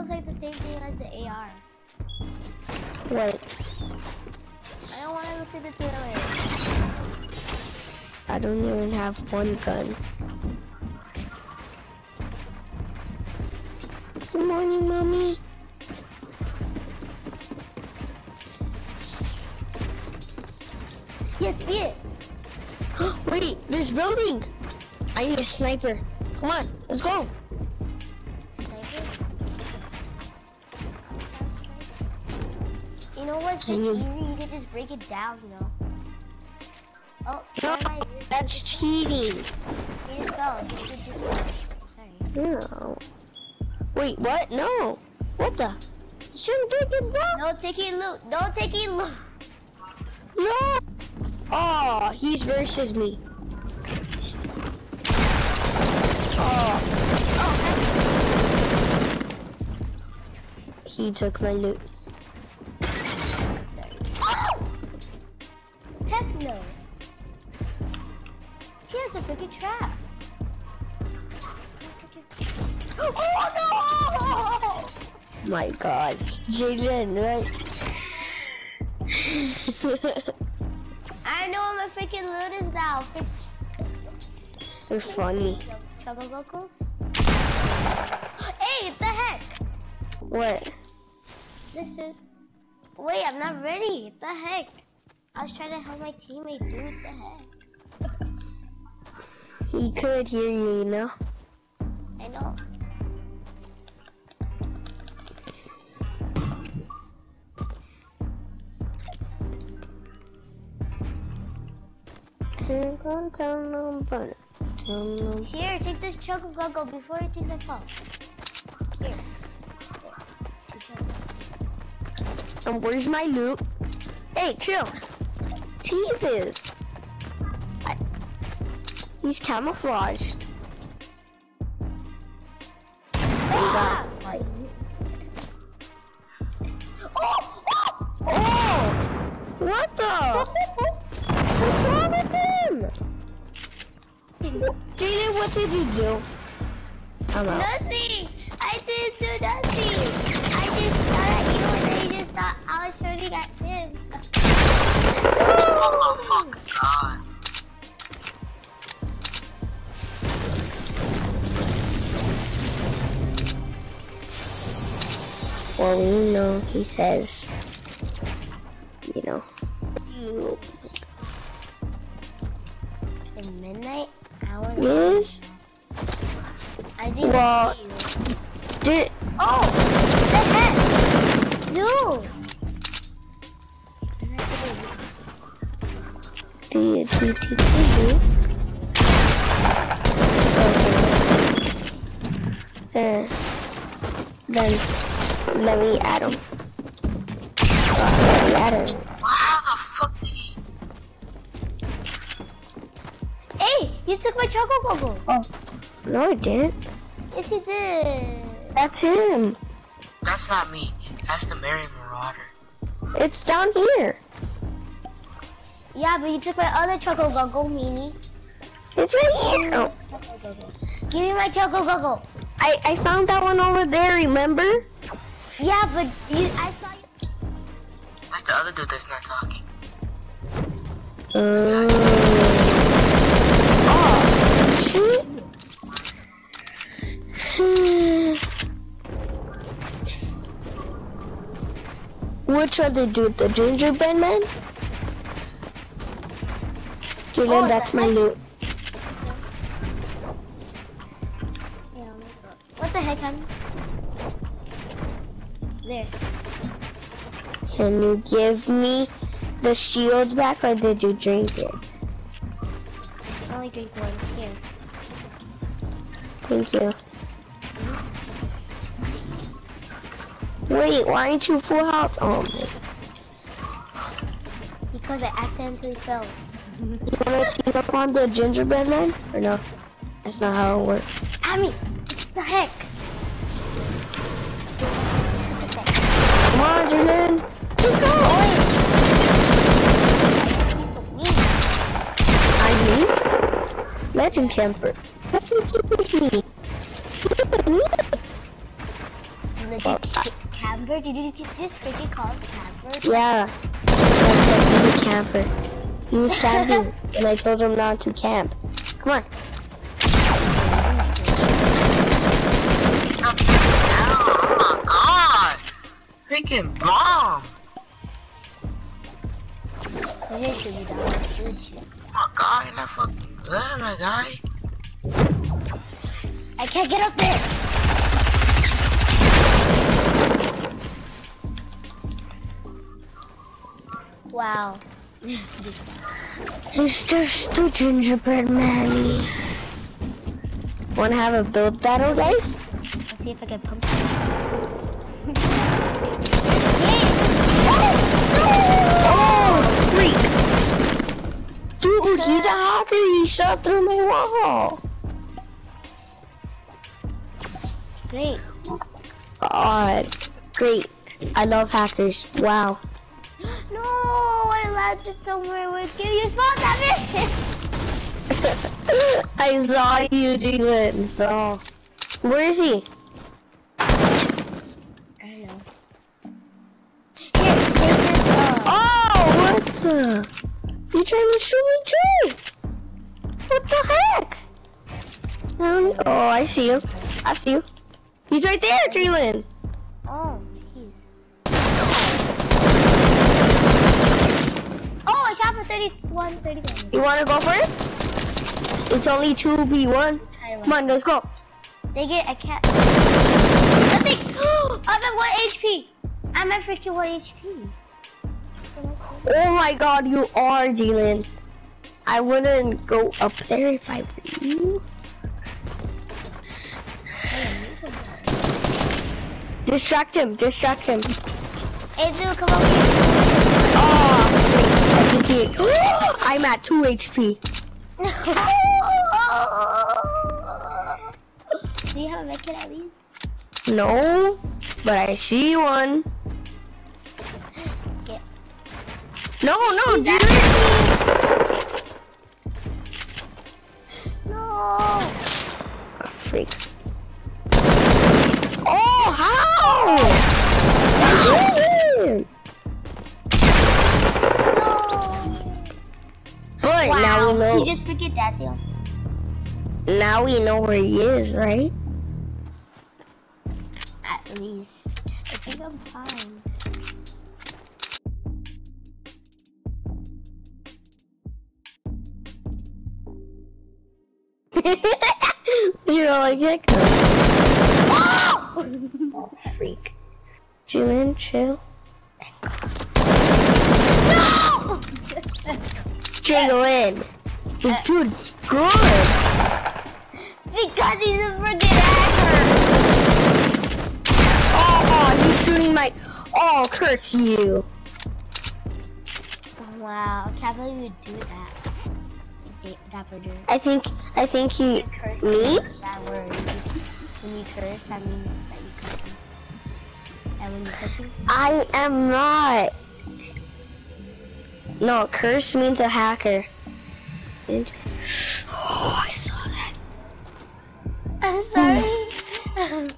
looks like the same thing as the AR. Wait, I don't want to see the trailer. I don't even have one gun. Good morning, mommy. Yes, see it. Wait, this building. I need a sniper. Come on, let's go. You what's just Can you- easy? You can just break it down, you know. Oh, No. Just- that's cheating. You just fell. You could just Sorry. No. Wait, what? No. What the? Shouldn't break it down. No taking loot. No taking loot. No. Oh, he's versus me. Oh, Oh, he took my loot. Oh, no. He has a freaking trap. Oh no! My God, Jalen, right? I know where my freaking loot now. You're funny. Choco Locals? Hey, what the heck? What? Listen. Wait, I'm not ready. What the heck? I was trying to help my teammate, dude. What the heck? He could hear you, you know? I know. Can't tell nobody. Here, take this Choco Gogo before you take the phone. Here. And where's my loot? Hey, chill. Jesus. I, he's camouflaged. Ah! Oh! Oh! Oh! What the? What's wrong with him? Jaden, what did you do? I'm. Nothing! I didn't do nothing! I just thought at you and then you just thought I was shooting at Well, we know he says, you know, In midnight hour? yes. I didn't Well-. Did Oh! The heck? Dude! the DTP? Okay. Uh, then let me add him. Let me add him. How the fuck did he? Hey! You took my Choco Gogo! Oh, no, I didn't. Yes, you did! That's him. That's not me. That's the Merry Marauder. It's down here. Yeah, but you took my other Choco Gogo, Meanie. It's right here. Oh, Choco Give me my Choco Gogo! I I found that one over there. Remember? Yeah, but you, I saw you. That's the other dude that's not talking. Uh, oh, shit. Which other dude? The gingerbread man? Julian, Oh, that's the my heck? loot. Yeah, I'll make it. What the heck, honey? There. Can you give me the shield back or did you drink it? I only drink one. Here. Thank you. Wait, why aren't you full health? Oh my god. Because I accidentally fell. You wanna team up on the gingerbread man? Or no? That's not how it works. I mean, it's the heck. Julian. Let's go. I mean, legend camper. Legend super me. Camper? Did you freaking camper? Yeah. That's he's a camper. He was camping, and I told him not to camp. Come on. Freaking bomb. My you're not fucking good, my guy. I can't get up there. Wow. It's just the gingerbread manny. Wanna have a build battle, guys? Let's see if I can pump. Oh, freak! Dude, he's a hacker. He shot through my wall. Great. God, great. I love hackers. Wow. No, I landed somewhere with you. You spawned at me. I saw you, Jalen. Oh. Where is he? You trying to shoot me too? What the heck? Um, oh, I see you. I see you. He's right there, Jalen. oh, jeez. Oh, I shot for 31, 31. You wanna go for it? It's only 2v1. Come on, let's go. They get, a can't. Nothing. I'm at 1 HP. I'm at freaking 1 HP. Oh my god, you are, Jalen. I wouldn't go up there if I were you. Distract him, distract him. Hey, dude, come over here. Oh, I can see it. I'm at 2 HP. Do you have a medkit at least? No, but I see one. No, no, Jalen. No. Oh, freak. Oh, how? Jalen. But now we know. He just freaking dancing on. Now we know where he is, right? At least. I think I'm fine. You're all like, heck no. Oh, freak. Jalen, chill. No! Jalen. This dude's good. because he's a freaking hacker. Oh, he's shooting my. Oh, curse you. Wow, I can't believe you do that. Da- Dapper dude. I think. I think he. Me? That word. When you curse, that means that you. And when you curse, I am not. No, curse means a hacker. And- Oh, I saw that. I'm sorry.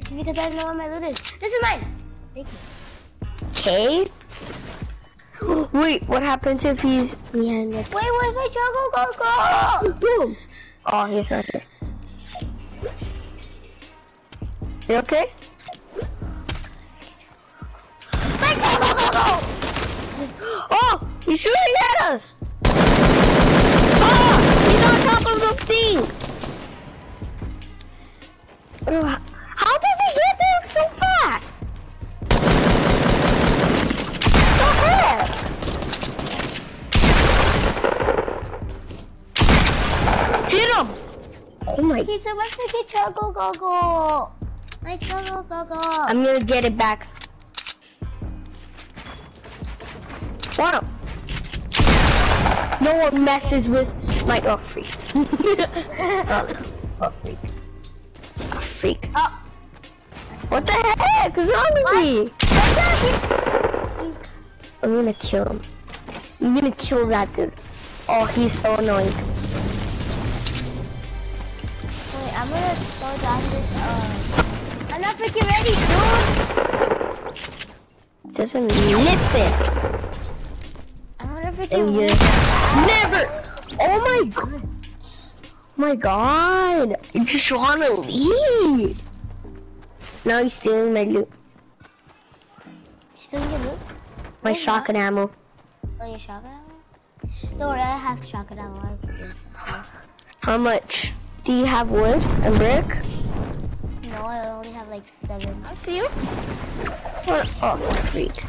it's because I don't know where my loot is. This is mine. Thank you. Okay. Wait, what happens if he's behind the Wait, where's my choco coco? Boom. Oh, he's right there. You okay? My choco coco! Oh, he's shooting at us. Oh, he's on top of the thing. How does he get there so fast? Oh my Okay, so where's my choco coco? My choco coco. I'm gonna get it back. Wow. No one messes with my oh freak. oh, oh freak. Oh freak. Oh. What the heck is wrong with me? I'm gonna kill him. I'm gonna kill that dude. Oh, he's so annoying. I'm gonna go down this, uh... I'm not freaking ready, dude. Doesn't listen. I'm Oh freaking ready. Never. Oh my god. My god. You just wanna leave. Now he's stealing my loot. Still get loot? My Oh, shotgun ammo. Oh, your shotgun ammo? Don't worry, I have shotgun ammo. I can use it. How much? Do you have wood and brick? No, I only have like seven. I see you. Oh, oh freak.